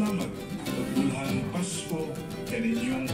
Salamat at tulhan Pasko sa inyong